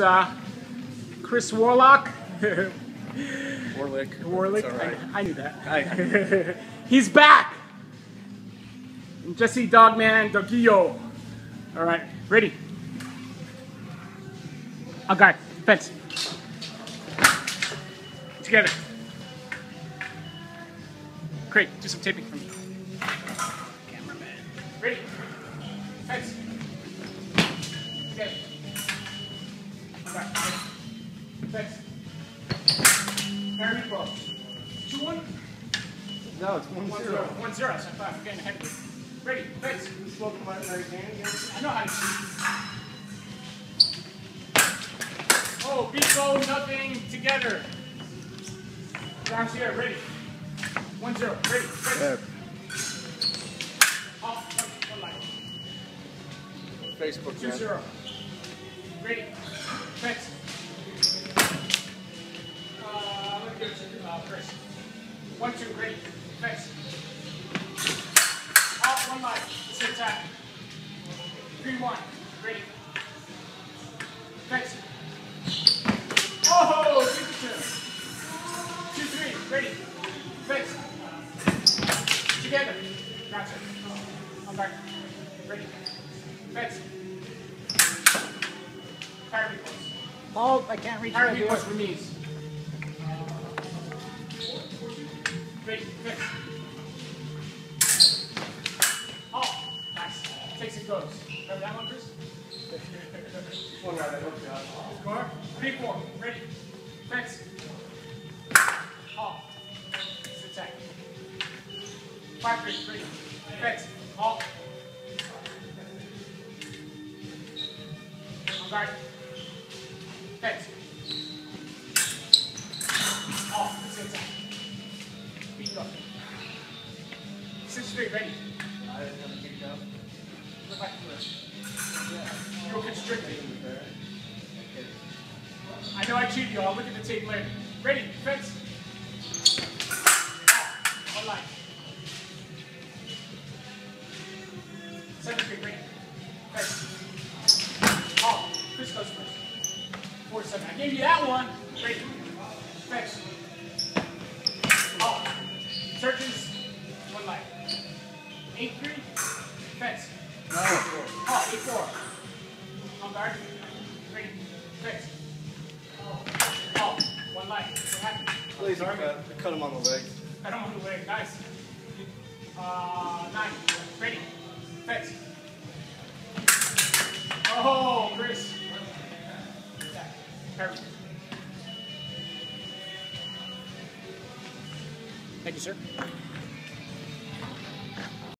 uh, Chris Warlock. Warlick. Warlick. Right. I, I knew that. I- He's back. Jesse Dogman Doguillo. All right, ready. Okay, fence. Together. Great, do some taping for me. Cameraman. Ready. Thanks. Very close. 2 1? No, it's 1 0. 1 0. So I'm forgetting ahead of you. Ready, thanks. You spoke about Larry I know how to shoot. Oh, Biko, nothing together. Down here, ready. 1 0. Ready. Yeah. Off, one. Facebook, 2 0. One, two. Fence. Off, one. Let's get attack. Three, one. Ready. Fence. Oh, good return. Two, three. Ready. Fence. Together. Gotcha. I'm back. Ready. Fence. Fire. Oh, I can't reach Fire my me door. close for knees. Ready. Fence. Oh, nice. Takes and goes. Remember that one, Chris? One right, I hooked you. Score. Three, four. Ready. Fence. Halt. Oh. It's attack. Five, three. Ready. On guard. Fence. Back to it. You're constricted. I know I cheated you. I'll look at the tape later. Ready. Off. One line. Seven three, ready. Fence. Off. Chris goes first. Four seven. I gave you that one. Ready. Fence. Fence. No. Oh, eight four. On guard. Ready. Fix. Oh, one line. What happened? Please, I Sorry. cut, I cut him on the leg. I don't want to leg. Nice. Uh, nine. Ready. Fix. Oh, Chris. Parry. Thank you, sir.